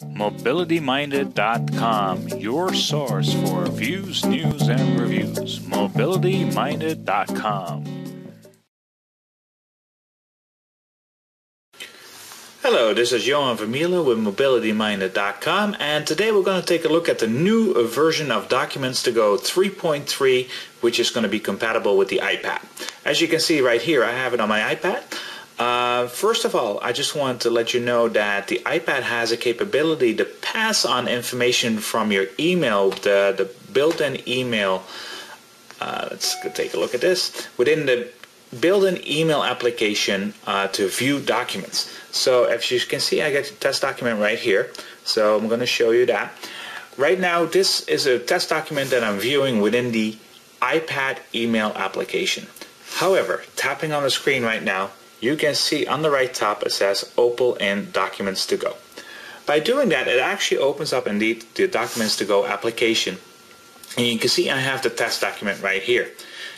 MobilityMinded.com, your source for views, news, and reviews. MobilityMinded.com. Hello, this is Johan Vermeulen with MobilityMinded.com and today we're going to take a look at the new version of Documents to Go 3.3 which is going to be compatible with the iPad. As you can see right here, I have it on my iPad. Uh, first of all, I just want to let you know that the iPad has a capability to pass on information from your email, the, the built-in email. Uh, let's take a look at this. Within the built-in email application uh, to view documents. So as you can see, I get a test document right here. So I'm going to show you that. Right now, this is a test document that I'm viewing within the iPad email application. However, tapping on the screen right now, you can see on the right top it says Opal in Documents to Go. By doing that, it actually opens up indeed the Documents to Go application. And you can see I have the test document right here.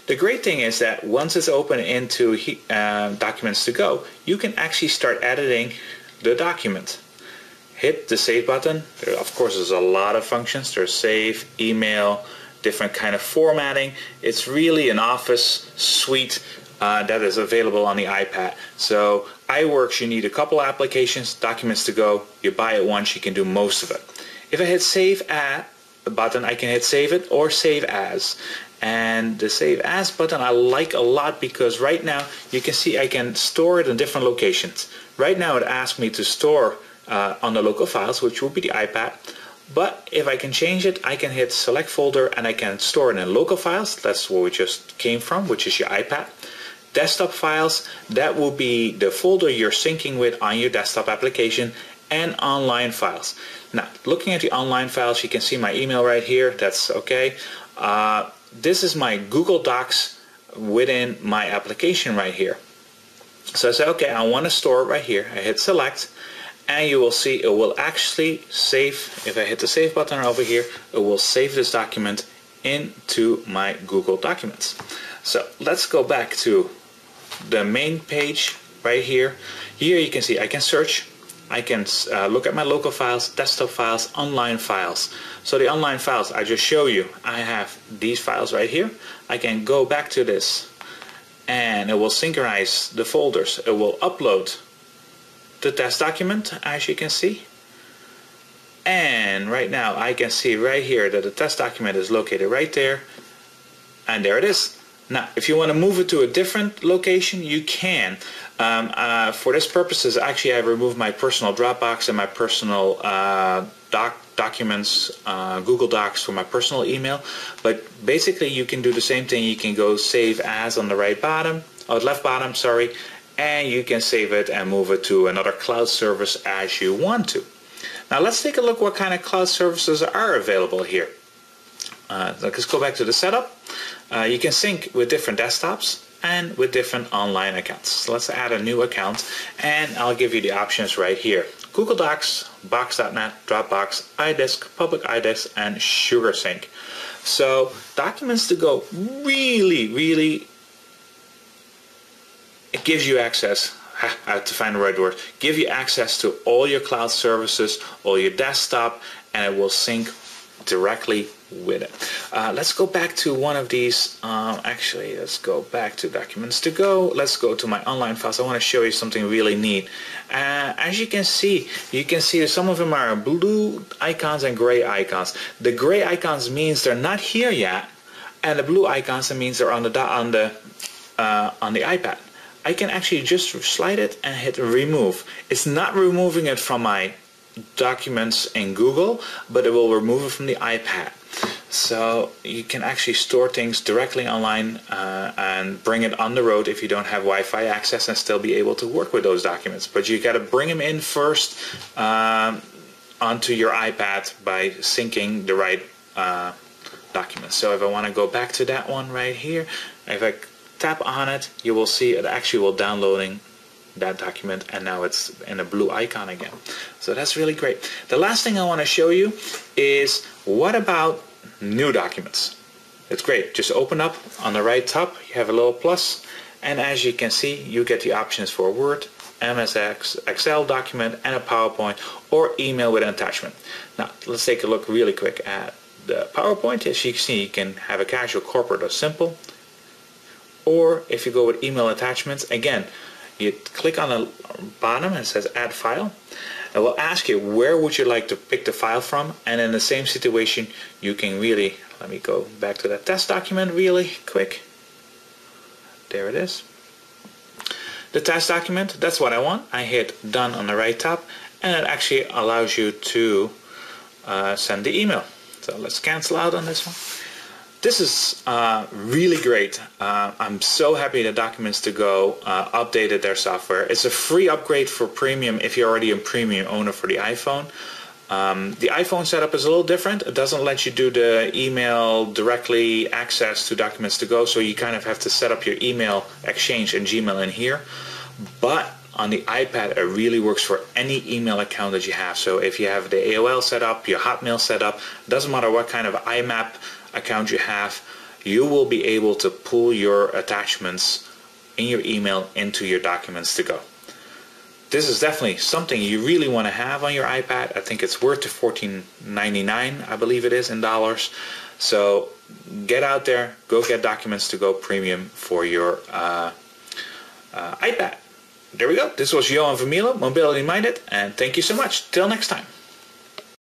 The great thing is that once it's open into uh, Documents to Go, you can actually start editing the document. Hit the Save button. There, of course, there's a lot of functions. There's Save, Email, different kind of formatting. It's really an Office suite uh, that is available on the iPad. So iWorks, you need a couple applications, documents to go. You buy it once, you can do most of it. If I hit Save At button, I can hit Save It or Save As. And the Save As button I like a lot because right now you can see I can store it in different locations. Right now it asks me to store uh, on the local files, which will be the iPad. But if I can change it, I can hit select folder and I can store it in local files. That's where we just came from, which is your iPad desktop files, that will be the folder you're syncing with on your desktop application and online files. Now, looking at the online files, you can see my email right here. That's okay. Uh, this is my Google Docs within my application right here. So I say, okay, I want to store it right here. I hit select and you will see it will actually save, if I hit the save button over here, it will save this document into my Google Documents. So let's go back to the main page right here. Here you can see I can search, I can uh, look at my local files, desktop files, online files. So the online files I just show you, I have these files right here. I can go back to this and it will synchronize the folders. It will upload the test document as you can see. And right now I can see right here that the test document is located right there. And there it is. Now, if you want to move it to a different location, you can. Um, uh, for this purposes, actually, I removed my personal Dropbox and my personal uh, doc documents, uh, Google Docs for my personal email. But basically, you can do the same thing. You can go save as on the right bottom, or left bottom, sorry, and you can save it and move it to another cloud service as you want to. Now, let's take a look what kind of cloud services are available here. Uh, let's go back to the setup. Uh, you can sync with different desktops and with different online accounts. So let's add a new account and I'll give you the options right here. Google Docs, Box.net, Dropbox, iDisk, Public iDisk, and SugarSync. So documents to go really, really, it gives you access I have to find the right word, give you access to all your cloud services, all your desktop, and it will sync directly with it. Uh, let's go back to one of these. Um, actually, let's go back to documents to go. Let's go to my online files. I want to show you something really neat. Uh, as you can see, you can see some of them are blue icons and gray icons. The gray icons means they're not here yet, and the blue icons means they're on the on the uh, on the iPad. I can actually just slide it and hit remove. It's not removing it from my documents in Google, but it will remove it from the iPad. So you can actually store things directly online uh, and bring it on the road if you don't have Wi-Fi access and still be able to work with those documents. But you got to bring them in first um, onto your iPad by syncing the right uh, documents. So if I want to go back to that one right here, if I tap on it, you will see it actually will downloading that document and now it's in a blue icon again. So that's really great. The last thing I want to show you is what about new documents? It's great. Just open up on the right top. You have a little plus and as you can see you get the options for Word MSX, Excel document, and a PowerPoint, or email with an attachment. Now, let's take a look really quick at the PowerPoint. As you can see, you can have a casual, corporate, or simple. Or if you go with email attachments, again, you click on the bottom and it says add file. It will ask you where would you like to pick the file from and in the same situation you can really, let me go back to that test document really quick. There it is. The test document, that's what I want. I hit done on the right top and it actually allows you to uh, send the email. So let's cancel out on this one. This is uh, really great. Uh, I'm so happy that Documents to Go uh, updated their software. It's a free upgrade for Premium if you're already a Premium owner for the iPhone. Um, the iPhone setup is a little different. It doesn't let you do the email directly access to Documents to Go, so you kind of have to set up your email exchange and Gmail in here. But on the iPad, it really works for any email account that you have. So if you have the AOL set up, your Hotmail set up, doesn't matter what kind of IMAP account you have, you will be able to pull your attachments in your email into your documents to go. This is definitely something you really want to have on your iPad. I think it's worth the $14.99, I believe it is in dollars. So get out there, go get Documents to Go Premium for your uh, uh, iPad. There we go. This was Johan Vermeulen, Mobility Minded, and thank you so much. Till next time.